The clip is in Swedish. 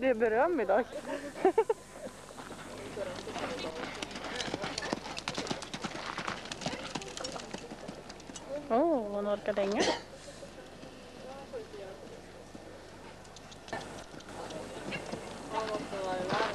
Det är beröm idag. Åh, oh, hon orkar länge. Ja,